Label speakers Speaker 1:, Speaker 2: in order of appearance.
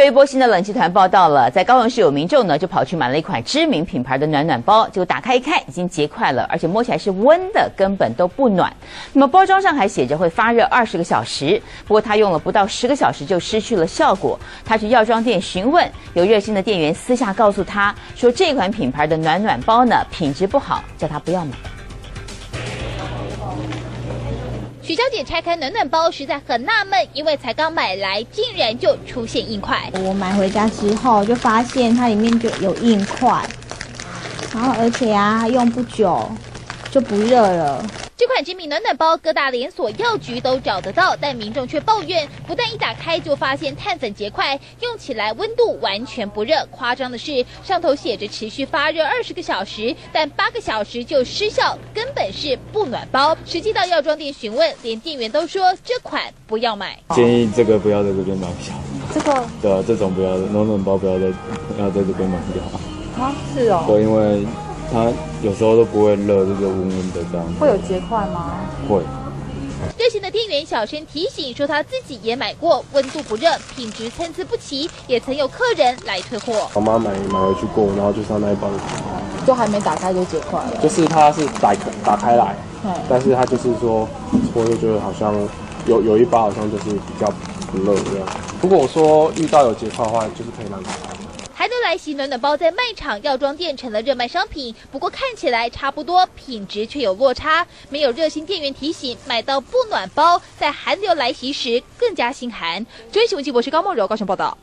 Speaker 1: 这一波新的冷气团报道了，在高雄市有民众呢就跑去买了一款知名品牌的暖暖包，结果打开一看已经结块了，而且摸起来是温的，根本都不暖。那么包装上还写着会发热二十个小时，不过他用了不到十个小时就失去了效果。他去药妆店询问，有热心的店员私下告诉他说，这款品牌的暖暖包呢品质不好，叫他不要买。
Speaker 2: 许小姐拆开暖暖包，实在很纳闷，因为才刚买来，竟然就出现硬块。
Speaker 3: 我买回家之后，就发现它里面就有硬块，然后而且啊，用不久就不热了。
Speaker 2: 这款知名暖暖包，各大连锁药局都找得到，但民众却抱怨，不但一打开就发现碳粉结块，用起来温度完全不热。夸张的是，上头写着持续发热二十个小时，但八个小时就失效，根本是不暖包。实际到药妆店询问，连店员都说这款不要买，
Speaker 4: 建议这个不要在这边买比较好。
Speaker 5: 这个
Speaker 4: 对啊，这种不要暖暖包不要在要在这边买比较好。
Speaker 5: 啊，是哦，
Speaker 4: 对，因为它有时候都不会热，就是温温的这样。
Speaker 5: 会有结块吗？
Speaker 4: 会。
Speaker 2: 热心的店员小声提醒说，他自己也买过，温度不热，品质参差不齐，也曾有客人来退货。
Speaker 6: 我妈买买回去过，然后就上那一包，
Speaker 5: 就还没打开就结块了。
Speaker 6: 就是它是打开打开来，但是它就是说，我就觉得好像有有一包好像就是比较不热这样。如果说遇到有结块的话，就是可以让它
Speaker 2: 寒流来袭，暖暖包在卖场、药妆店成了热卖商品。不过看起来差不多，品质却有落差。没有热心店员提醒，买到不暖包，在寒流来袭时更加心寒。追新闻记者是高梦柔高雄报道。